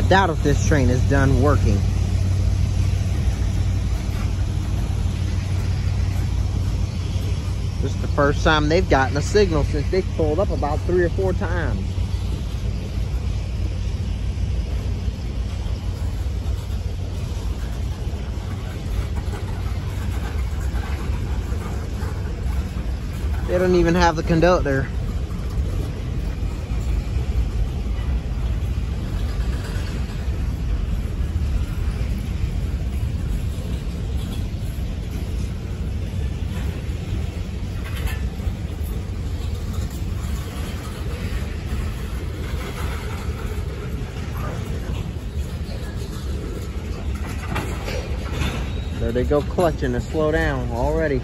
I doubt if this train is done working. This is the first time they've gotten a signal since they pulled up about three or four times. They don't even have the conductor. There they go clutching to slow down already.